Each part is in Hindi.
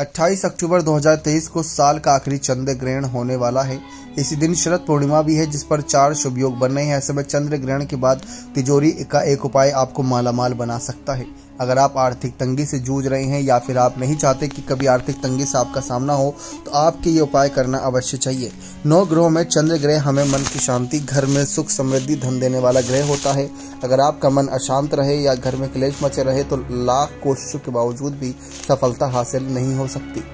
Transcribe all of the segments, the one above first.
28 अक्टूबर 2023 को साल का आखिरी चंद्र ग्रहण होने वाला है। इसी दिन शरद पूर्णिमा भी है, जिस पर चार शुभ योग बन रहे हैं। ऐसे में चंद्र ग्रहण के बाद तिजोरी का एक उपाय आपको मालामाल बना सकता है। अगर आप आर्थिक तंगी से जूझ रहे हैं या फिर आप नहीं चाहते कि कभी आर्थिक तंगी से आपका सामना हो तो आपके ये उपाय करना अवश्य चाहिए। नौ ग्रहों में चंद्र ग्रह हमें मन की शांति, घर में सुख समृद्धि, धन देने वाला ग्रह होता है। अगर आपका मन अशांत रहे या घर में क्लेश मचे रहे तो लाख कोशिशों के बावजूद भी सफलता हासिल नहीं हो सकती।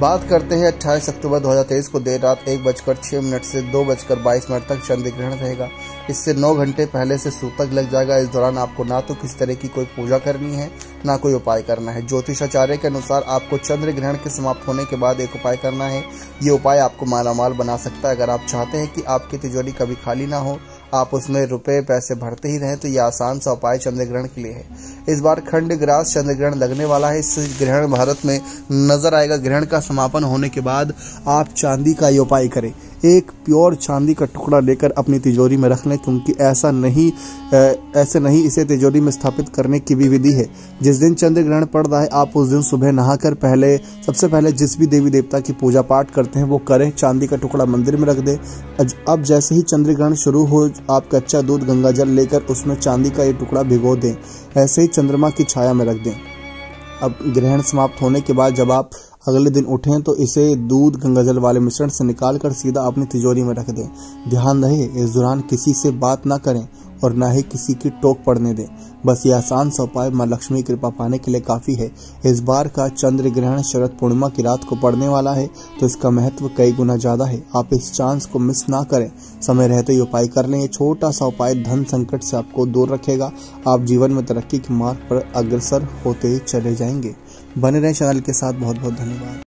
बात करते हैं 28 अक्टूबर 2023 को, देर रात एक बजकर छह मिनट से दो बजकर बाईस मिनट तक चंद्र ग्रहण रहेगा। इससे नौ घंटे पहले से सूतक लग जाएगा। इस दौरान आपको ना तो किस तरह की कोई पूजा करनी है ना कोई उपाय करना है? ज्योतिषाचार्य के अनुसार आपको चंद्र ग्रहण के समाप्त होने के बाद एक उपाय करना है। ये उपाय आपको मालामाल बना सकता है। अगर आप चाहते हैं कि आपकी तिजोरी कभी खाली ना हो, आप उसमें रुपए, पैसे भरते ही रहें तो ये आसान सा उपाय चंद्र ग्रहण के लिए है। इस बार खंड ग्रास चंद्र ग्रहण लगने वाला है। इस ग्रहण भारत में नज़र आएगा। ग्रहण का समापन होने के बाद आप चांदी का ये उपाय करें। एक प्योर चांदी का टुकड़ा लेकर अपनी तिजोरी में रख लें, क्योंकि ऐसा नहीं ऐसे नहीं इसे तिजोरी में स्थापित करने की भी विधि है। जिस दिन चंद्र ग्रहण पड़ रहा है, आप उस दिन सुबह नहाकर पहले, सबसे पहले जिस भी देवी देवता की पूजा पाठ करते हैं, वो करें, चांदी का टुकड़ा मंदिर में रख दें। अब जैसे ही चंद्र ग्रहण शुरू हो, आप कच्चा दूध, गंगा जल लेकर उसमें चांदी का ये टुकड़ा भिगो दें, ऐसे ही चंद्रमा की छाया में रख दें। अब ग्रहण समाप्त होने के बाद जब आप अगले दिन उठें तो इसे दूध गंगाजल वाले मिश्रण से निकाल कर सीधा अपनी तिजोरी में रख दें। ध्यान रहे, इस दौरान किसी से बात ना करें और ना ही किसी की टोक पड़ने दें। बस ये आसान सा उपाय माँ लक्ष्मी कृपा पाने के लिए काफ़ी है। इस बार का चंद्र ग्रहण शरद पूर्णिमा की रात को पड़ने वाला है तो इसका महत्व कई गुना ज़्यादा है। आप इस चांस को मिस ना करें। समय रहते ही उपाय कर लें। छोटा सा उपाय धन संकट से आपको दूर रखेगा। आप जीवन में तरक्की के मार्ग पर अग्रसर होते चले जाएँगे। बने रहें चैनल के साथ। बहुत बहुत धन्यवाद।